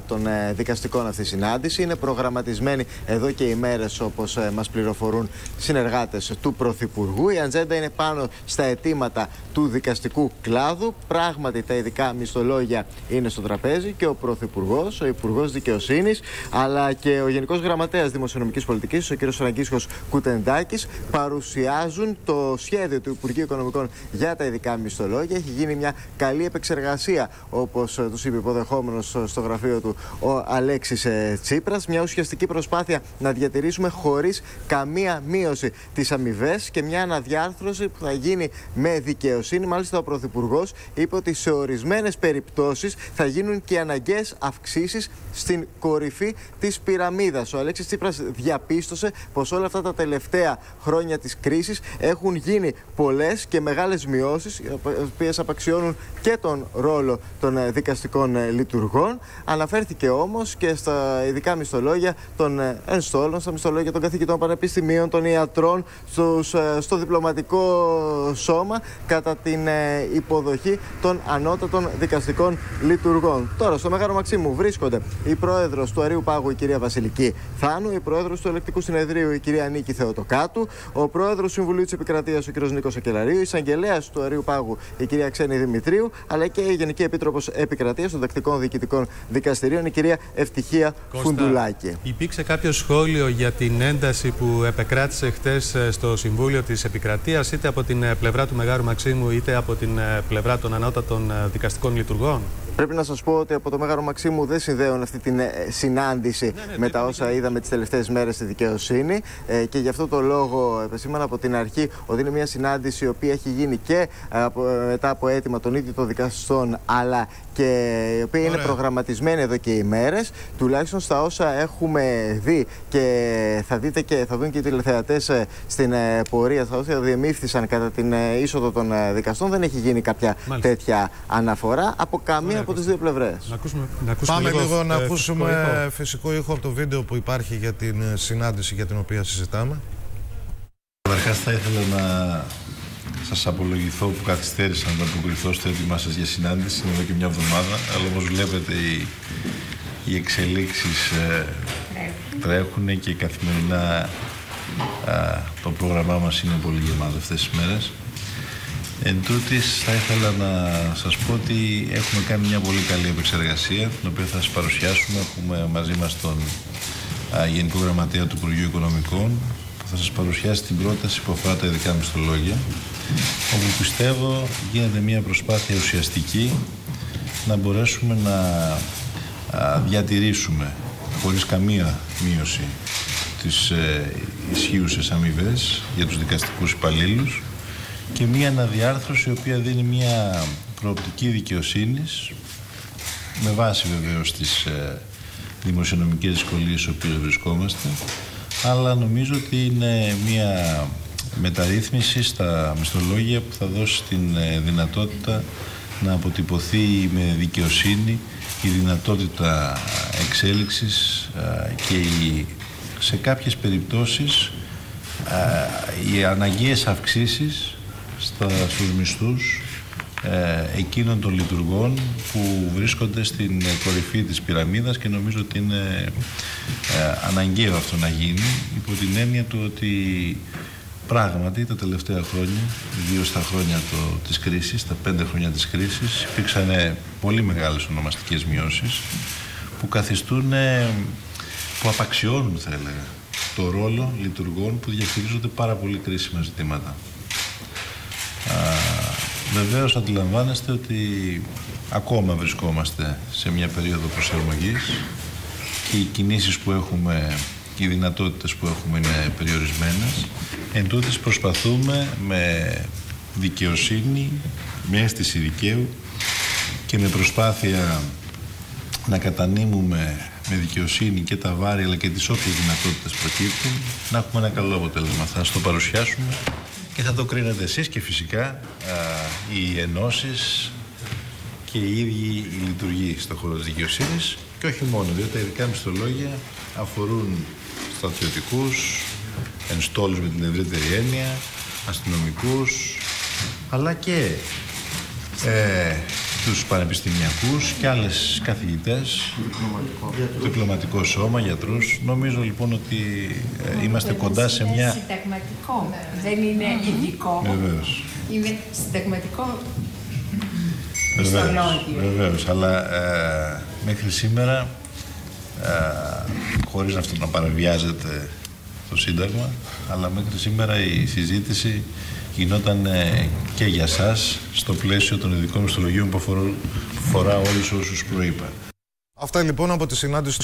των ε, δικαστικών αυτή συνάντηση. Είναι προγραμματισμένη εδώ και ημέρες, όπως ε, μας πληροφορούν συνεργάτες του Πρωθυπουργού. Η ατζέντα είναι πάνω στα αιτήματα του δικαστικού κλάδου. Πράγματι, τα ειδικά μισθολόγια είναι στο τραπέζι και ο Πρωθυπουργός, ο Υπουργός Δικαιοσύνης, αλλά και ο Γενικός Γραμματέας Δημοσιονομικής Πολιτικής, ο κ. Φραγκίσκος Κουτεντάκης, παρουσιάζουν το σχέδιο του Υπουργείου Οικονομικών για τα ειδικά μισθολόγια. Έχει γίνει μια καλή επεξεργασία, όπως ε, τους είπε υποδεχόμενο στο γραφείο του ο Αλέξης ε, Τσίπρας. Μια ουσιαστική προσπάθεια να διατηρήσουμε χωρίς καμία μείωση τις αμοιβές και μια αναδιάρθρωση που θα γίνει με δικαιοσύνη. Μάλιστα ο Πρωθυπουργός είπε ότι σε ορισμένες περιπτώσεις θα γίνουν και αναγκαίες αυξήσεις στην κορυφή της πυραμίδας. Ο Αλέξης Τσίπρας διαπίστωσε πως όλα αυτά τα τελευταία χρόνια της κρίσης έχουν γίνει πολλές και μεγάλες μειώσεις οι οποίες απαξιώνουν και τον ρόλο των ε, δικαστικών ε, λειτουργών αναφέρθηκε όμως και στα ειδικά μισθολόγια των ε, ενστόλων, στα μισθολόγια των καθηγητών πανεπιστημίων, των ιατρών, στους, ε, στο διπλωματικό σώμα κατά την ε, υποδοχή των ανώτατων δικαστικών λειτουργών. Τώρα, στο Μέγαρο Μαξίμου βρίσκονται η πρόεδρος του Αρίου Πάγου, η κυρία Βασιλική Θάνου, η πρόεδρος του Ελεκτικού Συνεδρίου, η κυρία Νίκη Θεοτοκάτου, ο πρόεδρος του Συμβουλίου της Επικρατείας, ο κ. Νίκος Ακελαρίου, η εισαγγελέας του Αρίου Πάγου, η κυρία Ξένη Δημητρίου, αλλά και η Γενική Επίτροπος Επικρατείας των Δεκτικών Διοικητικών Δικαστηρίων, η κυρία Ευτυχία Κώστα, Φουντουλάκη. Υπήρξε κάποιο σχόλιο για την ένταση που επεκράτησε χτες ε, στο Συμβούλιο της Επικρατείας, είτε από την ε, πλευρά του Μεγάρου Μαξίμου, είτε από την ε, πλευρά των ανώτατων δικαστικών λειτουργών; Πρέπει να σας πω ότι από το Μέγαρο Μαξίμου δεν συνδέουν αυτή την συνάντηση ναι, ναι, με τα όσα είδαμε τις τελευταίες μέρες στη δικαιοσύνη. Ε, και γι' αυτό το λόγο επεσήμανα από την αρχή ότι είναι μια συνάντηση η οποία έχει γίνει και μετά από αίτημα των ίδιων των δικαστών, αλλά και η οποία είναι προγραμματισμένη εδώ και ημέρε. Τουλάχιστον στα όσα έχουμε δει και θα δείτε και θα δουν και οι τηλεθεατές ε, στην ε, πορεία, στα όσα διεμήφθησαν κατά την ε, είσοδο των δικαστών, δεν έχει γίνει κάποια Μάλιστα. τέτοια αναφορά από καμία από τις δύο πλευρές. Να ακούσουμε, να ακούσουμε Πάμε λίγο, να ακούσουμε φυσικό ήχο. φυσικό ήχο από το βίντεο που υπάρχει για την συνάντηση για την οποία συζητάμε. Καταρχάς, θα ήθελα να σας απολογηθώ που καθυστέρησα να αποκριθώ στο έτοιμά σας για συνάντηση. Είναι εδώ και μια εβδομάδα. Αλλά όπως βλέπετε, οι, οι εξελίξεις ε, τρέχουν και καθημερινά α, το πρόγραμμά μας είναι πολύ γεμάτο αυτές τις μέρες. Εν τούτης, θα ήθελα να σας πω ότι έχουμε κάνει μια πολύ καλή επεξεργασία την οποία θα σας παρουσιάσουμε. Έχουμε μαζί μας τον α, Γενικό Γραμματέα του Υπουργείου Οικονομικών που θα σας παρουσιάσει την πρόταση που αφορά τα ειδικά μισθολόγια όπου πιστεύω γίνεται μια προσπάθεια ουσιαστική να μπορέσουμε να διατηρήσουμε χωρίς καμία μείωση τις ε, ισχύουσες αμοιβές για τους δικαστικούς υπαλλήλους και μια αναδιάρθρωση η οποία δίνει μια προοπτική δικαιοσύνης με βάση βεβαίως τις ε, δημοσιονομικές δυσκολίες στις οποίες βρισκόμαστε. Αλλά νομίζω ότι είναι μια μεταρρύθμιση στα μισθολόγια που θα δώσει την ε, δυνατότητα να αποτυπωθεί με δικαιοσύνη η δυνατότητα εξέλιξης ε, και η, σε κάποιες περιπτώσεις ε, οι αναγκαίες αυξήσεις στα, στους μισθούς εκείνων των λειτουργών που βρίσκονται στην κορυφή της πυραμίδας και νομίζω ότι είναι αναγκαίο αυτό να γίνει υπό την έννοια του ότι Πράγματι, τα τελευταία χρόνια, ιδίως στα χρόνια το, της κρίσης, τα πέντε χρόνια της κρίσης, υπήρξαν πολύ μεγάλες ονομαστικές μειώσεις που καθιστούν, που απαξιώνουν θα έλεγα, το ρόλο λειτουργών που διαχειρίζονται πάρα πολύ κρίσιμα ζητήματα. Βεβαίως αντιλαμβάνεστε ότι ακόμα βρισκόμαστε σε μια περίοδο προσαρμογής και οι κινήσεις που έχουμε και οι δυνατότητες που έχουμε είναι περιορισμένες. Εν τούτης προσπαθούμε με δικαιοσύνη, με αίσθηση δικαίου και με προσπάθεια να κατανείμουμε με δικαιοσύνη και τα βάρη αλλά και τις όποιες δυνατότητες προκύπτουν να έχουμε ένα καλό αποτέλεσμα. Θα σας το παρουσιάσουμε και θα το κρίνετε εσείς και φυσικά α, οι ενώσεις και οι ίδιοι οι λειτουργοί στον χώρο της δικαιοσύνης. Και όχι μόνο, διότι τα ειδικά μισθολόγια αφορούν στρατιωτικούς, ενστόλους με την ευρύτερη έννοια, αστυνομικούς, αλλά και ε, τους πανεπιστημιακούς και άλλες καθηγητές, διπλωματικό, διπλωματικό σώμα, γιατρούς. Νομίζω λοιπόν ότι ε, είμαστε κοντά σε μια... Είναι συνταγματικό, δεν είναι ειδικό. Βεβαίως. Είναι συνταγματικό Βεβαίως, βεβαίως, αλλά ε, μέχρι σήμερα, ε, χωρίς αυτό να παραβιάζεται το Σύνταγμα, αλλά μέχρι σήμερα η συζήτηση γινόταν ε, και για σας στο πλαίσιο των ειδικών μισθολογίων που αφορά όλους όσους προείπα. Αυτά λοιπόν από τη συνάντηση